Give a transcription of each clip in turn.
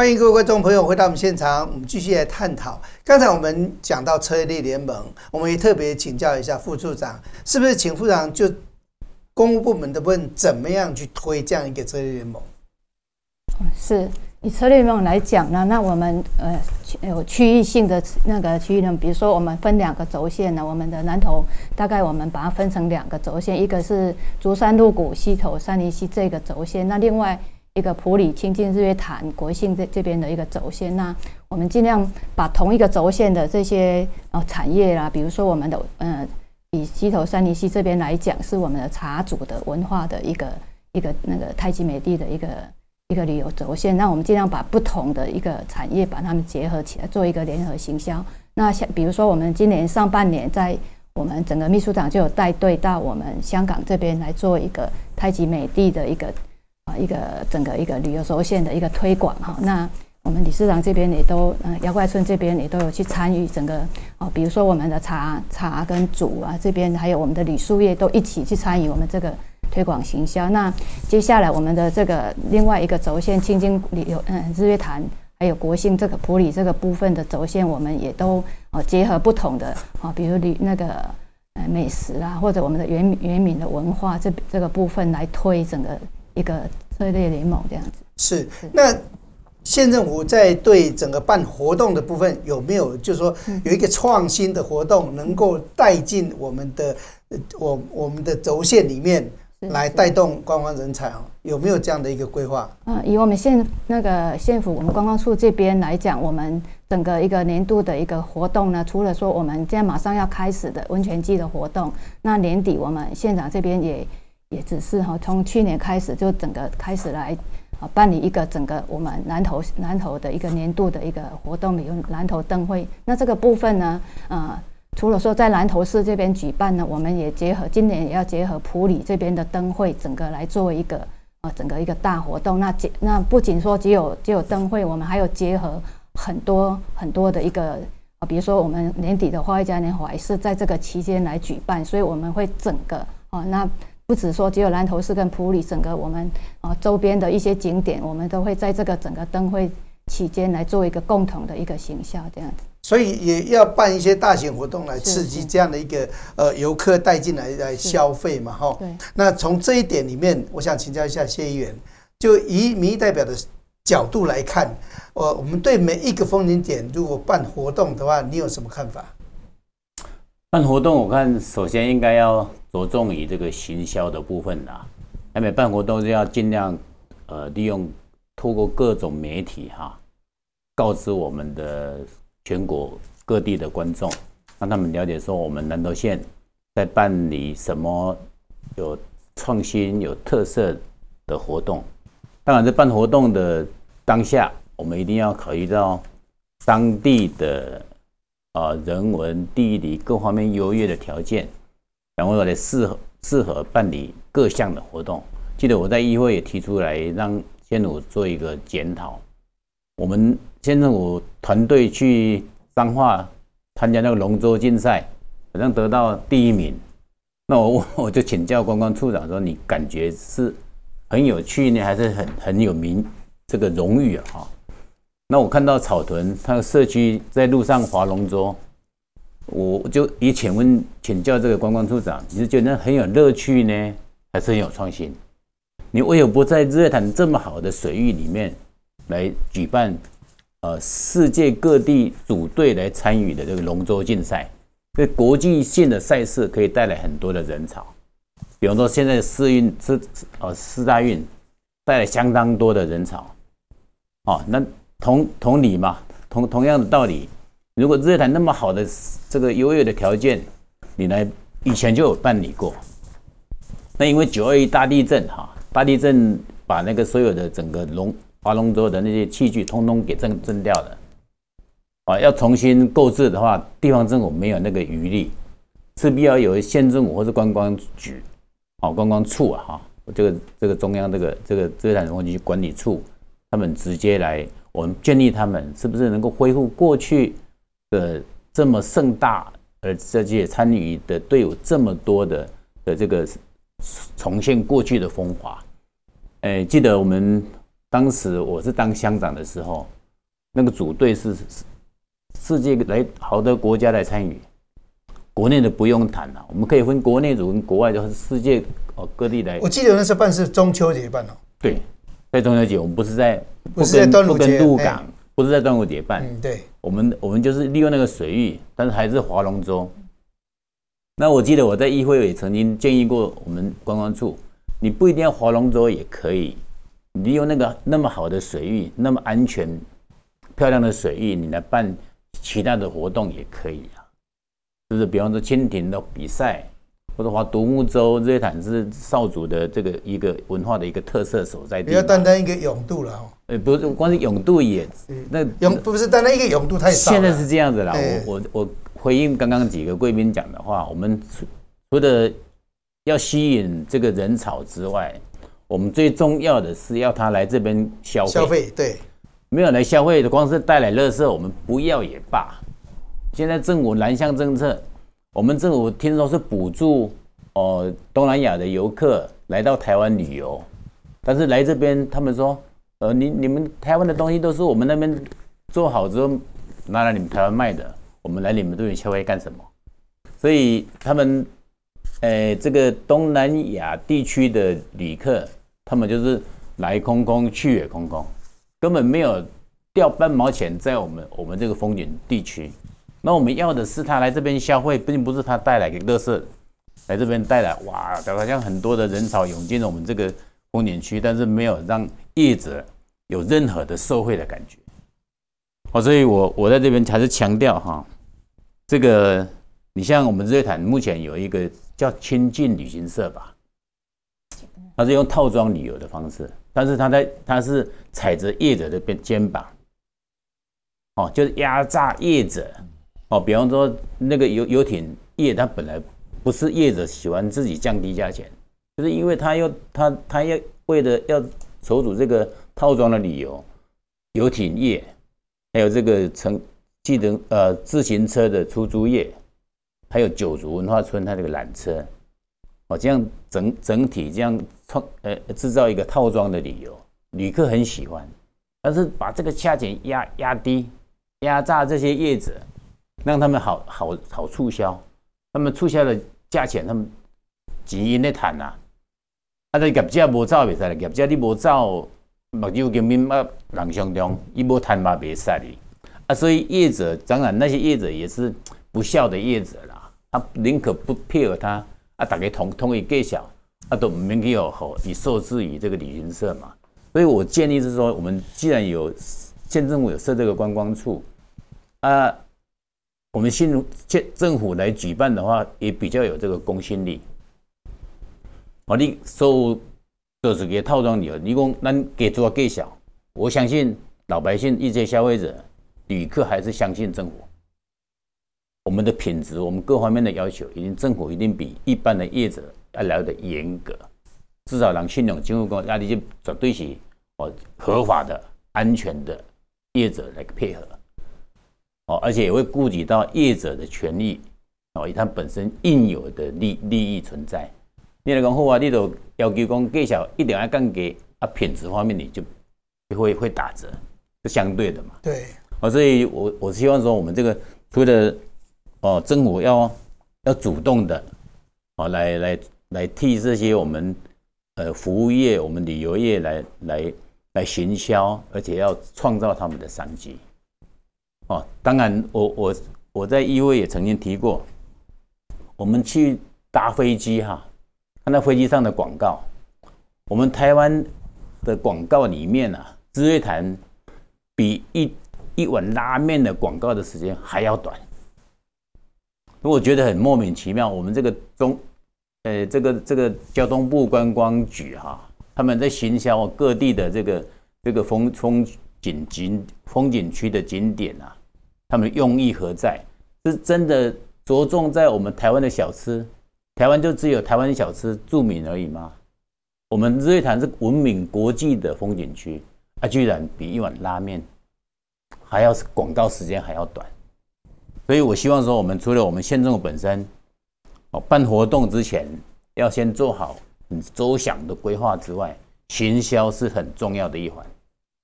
欢迎各位观众朋友回到我们现场，我们继续来探讨。刚才我们讲到车业联盟，我们也特别请教一下副处长，是不是请副处长就公务部门的部分，怎么样去推这样一个车业联盟？是以车联盟来讲呢，那我们呃有区域性的那个区域呢，比如说我们分两个轴线呢，我们的南投大概我们把它分成两个轴线，一个是竹山路谷溪头三林溪这个轴线，那另外。一个普里、清近、日月潭、国信这这边的一个轴线，那我们尽量把同一个轴线的这些呃产业啦，比如说我们的呃以溪头山林溪这边来讲，是我们的茶祖的文化的一个一个那个太极美地的一个一个旅游轴线，那我们尽量把不同的一个产业把它们结合起来，做一个联合行销。那像比如说我们今年上半年在我们整个秘书长就有带队到我们香港这边来做一个太极美地的一个。一个整个一个旅游轴线的一个推广哈，那我们理事长这边也都，嗯，妖怪村这边也都有去参与整个哦，比如说我们的茶茶跟煮啊这边，还有我们的旅宿业都一起去参与我们这个推广行销。那接下来我们的这个另外一个轴线，青金旅游，嗯，日月潭还有国兴这个普里这个部分的轴线，我们也都哦结合不同的啊，比如旅那个呃美食啊，或者我们的原原民的文化这这个部分来推整个。一个策略联盟这样子是那县政府在对整个办活动的部分有没有，就是说有一个创新的活动，能够带进我们的我我们的轴线里面来带动观光人才哦？有没有这样的一个规划？嗯，以我们县那个县府我们观光处这边来讲，我们整个一个年度的一个活动呢，除了说我们现在马上要开始的温泉季的活动，那年底我们县长这边也。也只是哈，从去年开始就整个开始来啊办理一个整个我们南投南投的一个年度的一个活动，比如南投灯会。那这个部分呢，呃，除了说在南投市这边举办呢，我们也结合今年也要结合普里这边的灯会，整个来做一个啊整个一个大活动。那结那不仅说只有只有灯会，我们还有结合很多很多的一个啊，比如说我们年底的花卉嘉年华也是在这个期间来举办，所以我们会整个啊那。不止说只有南投市跟普里，整个我们啊周边的一些景点，我们都会在这个整个灯会期间来做一个共同的一个行销，这样子。所以也要办一些大型活动来刺激这样的一个呃游客带进来来消费嘛，哈。对。那从这一点里面，我想请教一下谢议员，就以民意代表的角度来看，我我们对每一个风景点如果办活动的话，你有什么看法？办活动，我看首先应该要着重于这个行销的部分啦。那么办活动是要尽量呃利用透过各种媒体哈，告知我们的全国各地的观众，让他们了解说我们南投县在办理什么有创新、有特色的活动。当然，在办活动的当下，我们一定要考虑到当地的。啊，人文、地理各方面优越的条件，然后来适合适合办理各项的活动。记得我在议会也提出来，让县府做一个检讨。我们县政府团队去彰化参加那个龙舟竞赛，好像得到第一名。那我我就请教观光处长说：“你感觉是很有趣呢，还是很很有名这个荣誉啊？”哈。那我看到草屯他社区在路上划龙舟，我就也请问请教这个观光处长，你是觉得很有乐趣呢，还是很有创新？你为何不在日月潭这么好的水域里面来举办呃世界各地组队来参与的这个龙舟竞赛？这国际性的赛事可以带来很多的人潮，比方说现在四运四呃四大运带来相当多的人潮，哦，那。同同理嘛，同同样的道理，如果日月潭那么好的这个优越的条件，你来以前就有办理过，那因为九二一大地震哈，大地震把那个所有的整个龙华龙舟的那些器具通通给震震掉了，啊，要重新购置的话，地方政府没有那个余力，势必要有县政府或是观光局，哦，观光处啊哈，这个这个中央这个这个日月潭文化局管理处，他们直接来。我们建议他们是不是能够恢复过去的这么盛大，而这些参与的队伍这么多的的这个重现过去的风华？哎，记得我们当时我是当乡长的时候，那个组队是世世界来好多国家来参与，国内的不用谈了，我们可以分国内组跟国外，就是世界哦各地来。我记得那时候办是中秋节办哦。对，在中秋节，我们不是在不是在端午跟鹿港，不是在端午节办。嗯，对，我们我们就是利用那个水域，但是还是划龙舟。那我记得我在议会也曾经建议过我们观光处，你不一定要划龙舟也可以，你利用那个那么好的水域，那么安全、漂亮的水域，你来办其他的活动也可以啊。就是比方说蜻蜓的比赛，或者划独木舟，这些坦是少主的这个一个文化的一个特色所在地。不要单单一个永渡了哦。呃，不是，光是永渡也那永不是单单一个永渡太少。现在是这样子啦，我我我。回应刚刚几个贵宾讲的话，我们除了要吸引这个人潮之外，我们最重要的是要他来这边消费。消费对，没有来消费的，光是带来乐色，我们不要也罢。现在政府南向政策，我们政府听说是补助哦东南亚的游客来到台湾旅游，但是来这边他们说，呃，你你们台湾的东西都是我们那边做好之后拿来你们台湾卖的。我们来你们这边消费干什么？所以他们，诶，这个东南亚地区的旅客，他们就是来空空去也空空，根本没有掉半毛钱在我们我们这个风景地区。那我们要的是他来这边消费，并不是他带来给乐色，来这边带来哇，好像很多的人潮涌进了我们这个风景区，但是没有让业者有任何的受惠的感觉。哦，所以我我在这边还是强调哈，这个你像我们日月潭目前有一个叫亲近旅行社吧，它是用套装旅游的方式，但是它在它是踩着业者的肩肩膀，哦，就是压榨业者，哦，比方说那个游游艇业，它本来不是业者喜欢自己降低价钱，就是因为他要他他要为了要筹组这个套装的旅游，游艇业。还有这个乘记得呃自行车的出租业，还有九族文化村它这个缆车，哦，这样整整体这样创呃制造一个套装的旅游，旅客很喜欢，但是把这个价钱压压低，压榨这些业者，让他们好好好促销，他们促销的价钱他们钱因咧谈呐，啊，这业者无走袂使啦，业者你无走。目睭根本啊人相中，伊无赚嘛别晒哩啊！所以业者当然那些业者也是不孝的业者啦，他宁可不配合他啊，大家同同意介绍啊，都唔免去哦吼，以受制于这个旅行社嘛。所以我建议是说，我们既然有县政府有设这个观光处啊，我们新县政府来举办的话，也比较有这个公信力。哦，你收。就是个套装旅游，你讲咱给做介绍，我相信老百姓一些消费者、旅客还是相信政府。我们的品质，我们各方面的要求，一定政府一定比一般的业者要来的严格，至少让信用政府讲，压力就绝对是哦合法的、安全的业者来配合。哦，而且也会顾及到业者的权益，哦，以他本身应有的利利益存在。你来讲好啊，你都要求讲介绍一定要降价，啊，品质方面你就会会打折，是相对的嘛。对。哦，所以我我希望说，我们这个除了哦，政府要要主动的哦，来来来替这些我们呃服务业、我们旅游业来来来行销，而且要创造他们的商机。哦，当然，我我我在议会也曾经提过，我们去搭飞机哈。看到飞机上的广告，我们台湾的广告里面啊，日月潭比一一碗拉面的广告的时间还要短。我觉得很莫名其妙。我们这个中，呃，这个这个交通部观光局哈，他们在行销各地的这个这个风风景景风景区的景点啊，他们用意何在？是真的着重在我们台湾的小吃？台湾就只有台湾小吃著名而已吗？我们日月潭是闻名国际的风景区，啊，居然比一碗拉面还要广告时间还要短，所以我希望说，我们除了我们县政府本身哦办活动之前要先做好很周详的规划之外，行销是很重要的一环。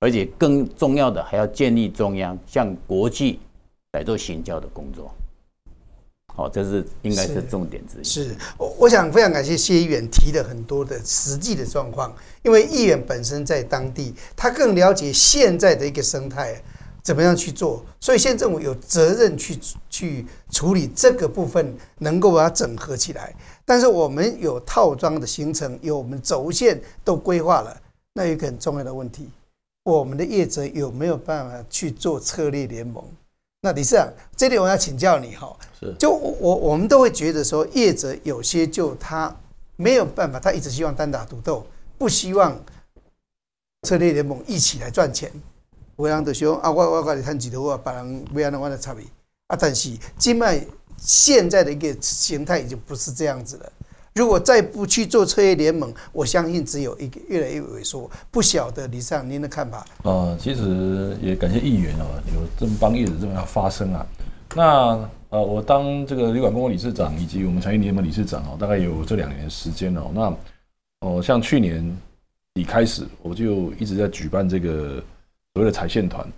而且更重要的还要建立中央向国际来做行教的工作。好，这是应该是重点之一。是，我我想非常感谢谢议员提了很多的实际的状况，因为议员本身在当地，他更了解现在的一个生态怎么样去做，所以县政府有责任去去处理这个部分，能够把它整合起来。但是我们有套装的行程，有我们轴线都规划了，那有一个很重要的问题，我们的业者有没有办法去做策略联盟？那李市长，这里我要请教你哈。是，就我我们都会觉得说，业者有些就他没有办法，他一直希望单打独斗，不希望策略联盟一起来赚钱。有人就说啊，我我跟你谈几头啊，别人不要那我的差别啊。但是今麦现在的一个形态已经不是这样子了。如果再不去做车业联盟，我相信只有一个越来越萎缩。不晓得李上您的看法？呃，其实也感谢议员哦，有这么帮业者这么样发声啊。那呃，我当这个旅馆公会理事长以及我们产业联盟理事长哦，大概有这两年时间哦。那哦，像去年底开始，我就一直在举办这个所谓的彩线团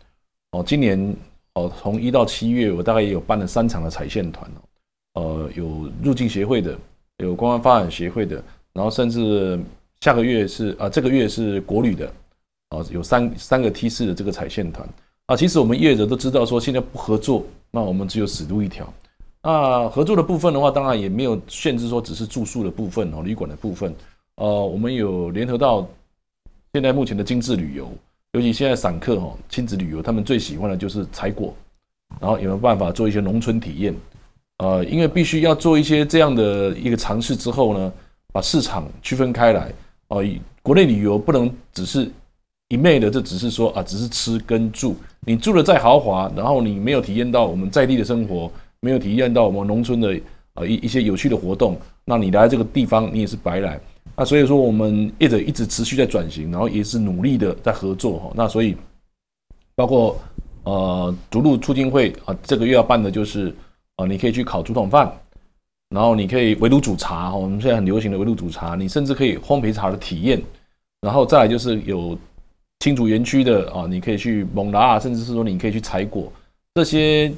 哦。今年哦，从一到七月，我大概也有办了三场的彩线团哦。呃，有入境协会的。有公安发展协会的，然后甚至下个月是啊，这个月是国旅的，啊，有三三个 T 四的这个彩线团啊。其实我们业者都知道说，现在不合作，那我们只有死路一条。那合作的部分的话，当然也没有限制说只是住宿的部分哦，旅馆的部分。呃，我们有联合到现在目前的精致旅游，尤其现在散客哈，亲子旅游，他们最喜欢的就是采果，然后有没有办法做一些农村体验？呃，因为必须要做一些这样的一个尝试之后呢，把市场区分开来。哦，国内旅游不能只是一昧的，这只是说啊，只是吃跟住。你住的再豪华，然后你没有体验到我们在地的生活，没有体验到我们农村的呃一一些有趣的活动，那你来这个地方你也是白来。那所以说，我们业者一直持续在转型，然后也是努力的在合作哈。那所以包括呃逐鹿促进会啊，这个月要办的就是。啊，你可以去烤竹筒饭，然后你可以围炉煮茶，我们现在很流行的围炉煮茶，你甚至可以烘焙茶的体验，然后再来就是有青竹园区的啊，你可以去蒙拉，甚至是说你可以去采果，这些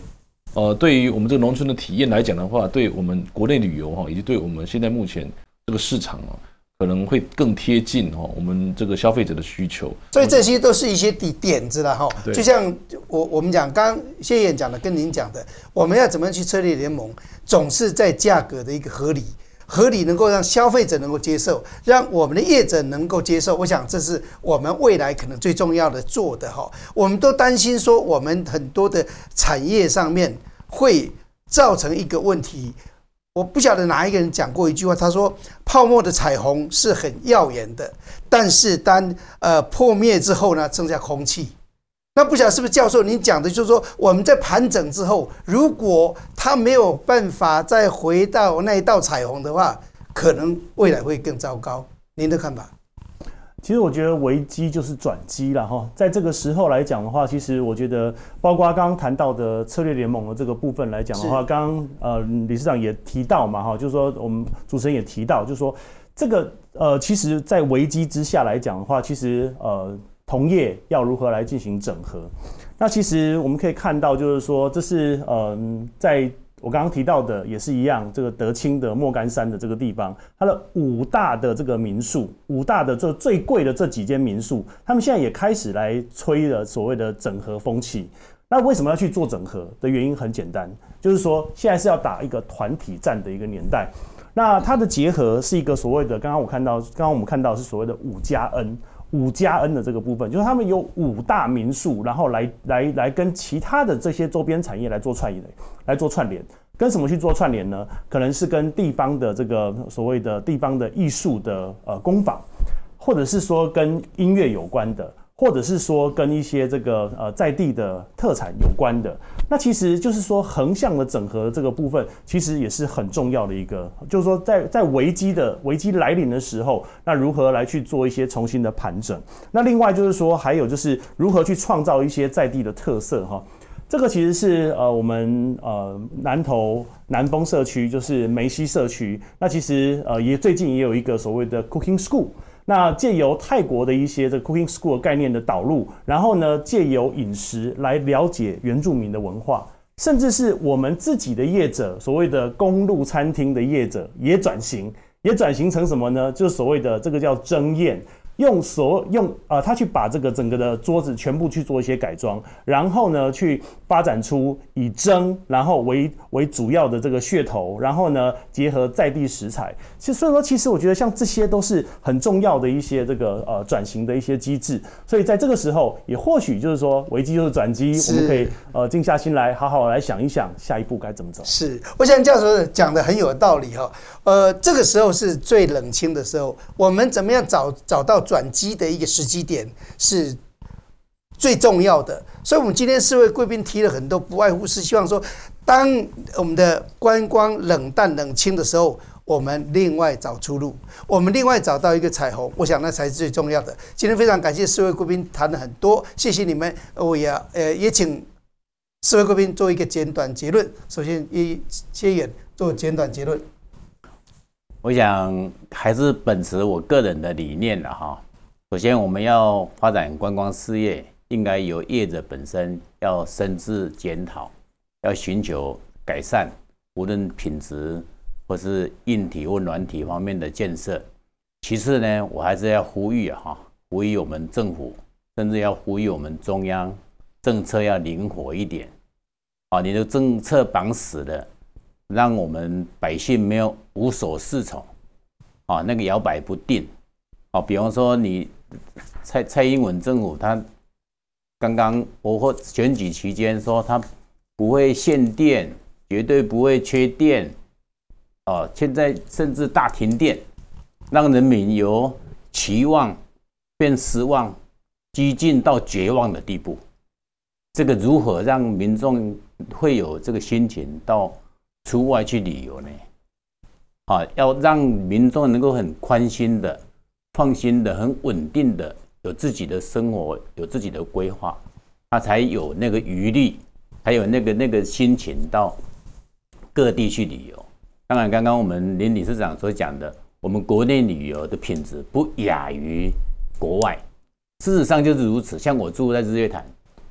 呃，对于我们这个农村的体验来讲的话，对我们国内旅游哈，以及对我们现在目前这个市场啊。可能会更贴近哦，我们这个消费者的需求，所以这些都是一些点点子了哈。就像我我们讲，刚刚谢燕讲的，跟您讲的，我们要怎么样去策略联盟，总是在价格的一个合理，合理能够让消费者能够接受，让我们的业者能够接受。我想这是我们未来可能最重要的做的哈。我们都担心说，我们很多的产业上面会造成一个问题。我不晓得哪一个人讲过一句话，他说：“泡沫的彩虹是很耀眼的，但是当呃破灭之后呢，剩下空气。”那不晓得是不是教授您讲的，就是说我们在盘整之后，如果它没有办法再回到那一道彩虹的话，可能未来会更糟糕。您的看法？其实我觉得危机就是转机了哈，在这个时候来讲的话，其实我觉得，包括刚刚谈到的策略联盟的这个部分来讲的话，刚刚呃理事长也提到嘛哈，就是说我们主持人也提到，就是说这个呃，其实在危机之下来讲的话，其实呃同业要如何来进行整合？那其实我们可以看到，就是说这是嗯在。我刚刚提到的也是一样，这个德清的莫干山的这个地方，它的五大的这个民宿，五大的这最贵的这几间民宿，他们现在也开始来吹了所谓的整合风气。那为什么要去做整合的原因很简单，就是说现在是要打一个团体战的一个年代。那它的结合是一个所谓的，刚刚我看到，刚刚我们看到是所谓的五加 N。五加 N 的这个部分，就是他们有五大民宿，然后来来来跟其他的这些周边产业来做串联，来做串联，跟什么去做串联呢？可能是跟地方的这个所谓的地方的艺术的呃工坊，或者是说跟音乐有关的。或者是说跟一些这个呃在地的特产有关的，那其实就是说横向的整合这个部分，其实也是很重要的一个，就是说在在危机的危机来临的时候，那如何来去做一些重新的盘整？那另外就是说还有就是如何去创造一些在地的特色哈？这个其实是呃我们呃南投南丰社区就是梅西社区，那其实呃也最近也有一个所谓的 Cooking School。那借由泰国的一些这个 cooking school 概念的导入，然后呢，借由饮食来了解原住民的文化，甚至是我们自己的业者，所谓的公路餐厅的业者也转型，也转型成什么呢？就是所谓的这个叫蒸宴。用所用呃，他去把这个整个的桌子全部去做一些改装，然后呢，去发展出以蒸然后为为主要的这个噱头，然后呢，结合在地食材。其实所以说，其实我觉得像这些都是很重要的一些这个呃转型的一些机制。所以在这个时候，也或许就是说危机就是转机，我们可以呃静下心来，好好来想一想下一步该怎么走。是，我想教授讲的很有道理哈。呃，这个时候是最冷清的时候，我们怎么样找找到？转机的一个时机点是最重要的，所以，我们今天四位贵宾提了很多，不外乎是希望说，当我们的观光冷淡冷清的时候，我们另外找出路，我们另外找到一个彩虹，我想那才是最重要的。今天非常感谢四位贵宾谈了很多，谢谢你们，我也呃也请四位贵宾做一个简短结论。首先，一谢远做简短结论。我想还是秉持我个人的理念了哈。首先，我们要发展观光事业，应该由业者本身要深自检讨，要寻求改善，无论品质或是硬体或软体方面的建设。其次呢，我还是要呼吁哈，呼吁我们政府，甚至要呼吁我们中央，政策要灵活一点啊！你的政策绑死了。让我们百姓没有无所适从，啊，那个摇摆不定，啊，比方说你蔡蔡英文政府，他刚刚包括选举期间说他不会限电，绝对不会缺电，哦，现在甚至大停电，让人民由期望变失望，激进到绝望的地步，这个如何让民众会有这个心情到？出外去旅游呢，啊，要让民众能够很宽心的、放心的、很稳定的有自己的生活、有自己的规划，他才有那个余力，还有那个那个心情到各地去旅游。当然，刚刚我们林理事长所讲的，我们国内旅游的品质不亚于国外，事实上就是如此。像我住在日月潭。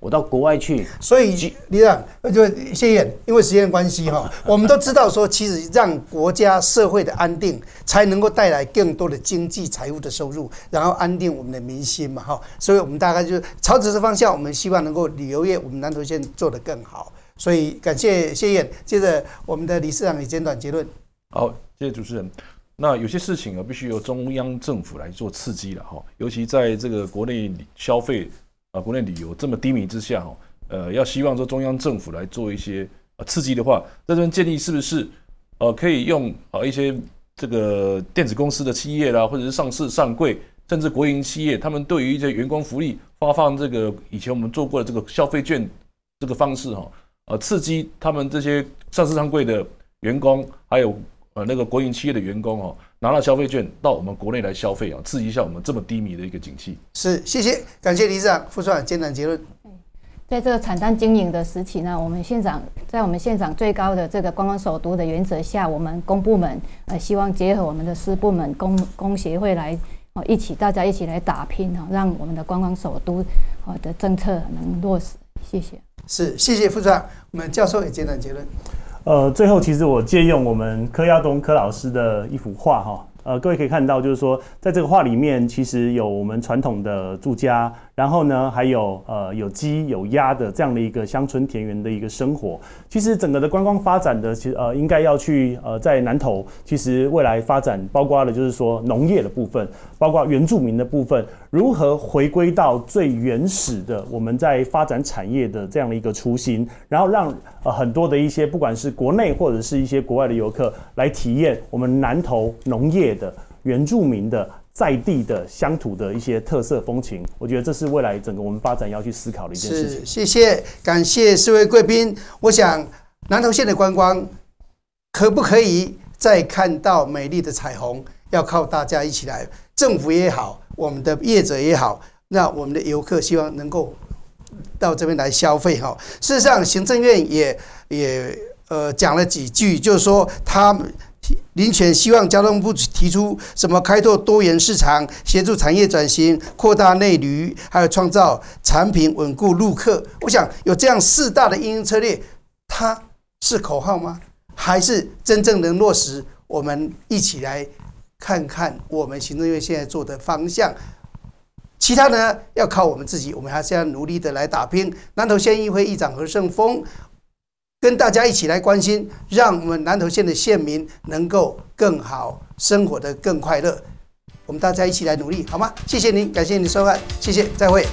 我到国外去，所以李长就谢燕，因为时间关系哈，我们都知道说，其实让国家社会的安定，才能够带来更多的经济财务的收入，然后安定我们的民心嘛哈。所以我们大概就是朝着这方向，我们希望能够旅游业，我们南投县做得更好。所以感谢谢燕，接着我们的理事长也简短结论。好，谢谢主持人。那有些事情啊，必须由中央政府来做刺激了哈，尤其在这个国内消费。啊，国内旅游这么低迷之下，哦，呃，要希望说中央政府来做一些呃刺激的话，在这边建议是不是呃可以用啊一些这个电子公司的企业啦，或者是上市上柜，甚至国营企业，他们对于一些员工福利发放这个以前我们做过的这个消费券这个方式哈，呃，刺激他们这些上市上柜的员工，还有呃那个国营企业的员工哦。拿了消费券到我们国内来消费啊，刺激一下我们这么低迷的一个景气。是，谢谢，感谢理事长、副处长简短结论。在这个产单经营的时期呢，我们县长在我们县长最高的这个观光首都的原则下，我们公部门呃希望结合我们的私部门、公公协会来哦一起，大家一起来打拼哈，让我们的观光首都哦的政策能落实。谢谢。是，谢谢副处长，我们教授也简短结论。呃，最后其实我借用我们柯亚东柯老师的一幅画哈，呃，各位可以看到，就是说在这个画里面，其实有我们传统的住家。然后呢，还有呃有鸡有鸭的这样的一个乡村田园的一个生活。其实整个的观光发展的，其实呃应该要去呃在南投，其实未来发展包括了就是说农业的部分，包括原住民的部分，如何回归到最原始的我们在发展产业的这样的一个初心，然后让呃很多的一些不管是国内或者是一些国外的游客来体验我们南投农业的原住民的。在地的乡土的一些特色风情，我觉得这是未来整个我们发展要去思考的一件事情。谢谢，感谢四位贵宾。我想南投县的观光可不可以再看到美丽的彩虹，要靠大家一起来，政府也好，我们的业者也好，那我们的游客希望能够到这边来消费哈。事实上，行政院也也呃讲了几句，就是说他。林权希望交通部提出什么开拓多元市场、协助产业转型、扩大内旅，还有创造产品稳固陆客。我想有这样四大的应用策略，它是口号吗？还是真正能落实？我们一起来看看我们行政院现在做的方向。其他呢，要靠我们自己，我们还是要努力的来打拼。南投县议会议长何胜峰跟大家一起来关心，让我们南投县的县民能够更好生活得更快乐。我们大家一起来努力，好吗？谢谢您，感谢您收看，谢谢，再会。